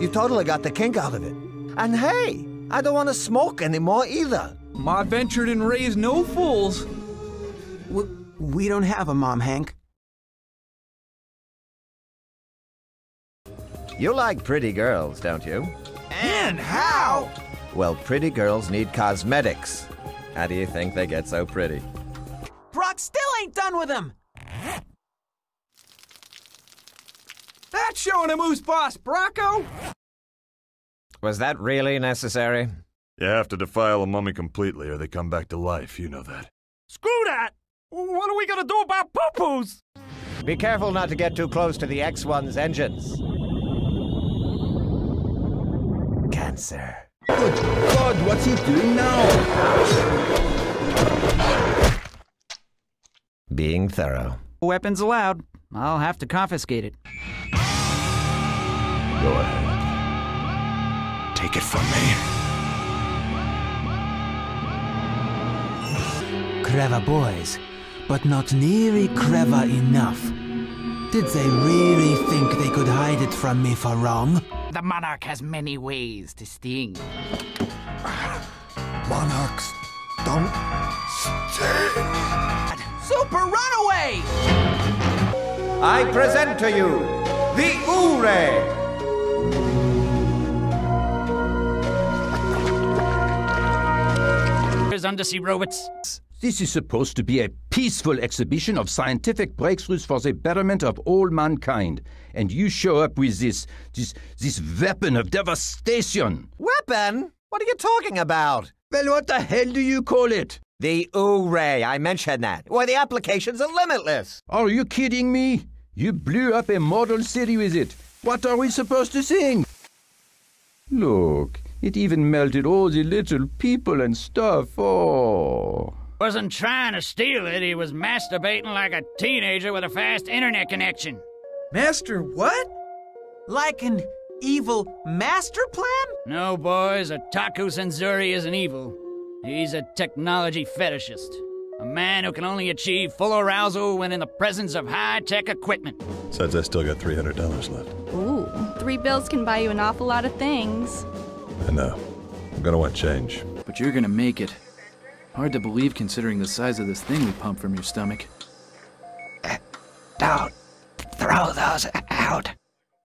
You totally got the kink out of it. And hey, I don't want to smoke anymore either. Ma ventured and raised no fools. We, we don't have a mom, Hank. You like pretty girls, don't you? And how? Well, pretty girls need cosmetics. How do you think they get so pretty? Brock still ain't done with him. That's showing him who's boss, Bracco! Was that really necessary? You have to defile a mummy completely or they come back to life, you know that. Screw that! What are we gonna do about poo-poos? Be careful not to get too close to the X1's engines. Cancer. Good God, what's he doing now? Being thorough. Weapons allowed. I'll have to confiscate it. Go ahead. Take it from me. Clever boys, but not nearly clever enough. Did they really think they could hide it from me for long? The monarch has many ways to sting. Monarchs, don't sting. Super Runaway! I present to you the Ure! There's undersea robots. This is supposed to be a peaceful exhibition of scientific breakthroughs for the betterment of all mankind. And you show up with this, this, this weapon of devastation. Weapon? What are you talking about? Well, what the hell do you call it? The Ure, I mentioned that. Why, the applications are limitless. Are you kidding me? You blew up a model city with it. What are we supposed to sing? Look, it even melted all the little people and stuff. Oh. Wasn't trying to steal it, he was masturbating like a teenager with a fast internet connection. Master what? Like an evil master plan? No, boys, Otaku Sensori isn't evil. He's a technology fetishist. A man who can only achieve full arousal when in the presence of high tech equipment. Besides, I still got $300 left. Ooh, three bills can buy you an awful lot of things. I know. I'm gonna want change. But you're gonna make it. Hard to believe considering the size of this thing we pump from your stomach. Uh, don't throw those out.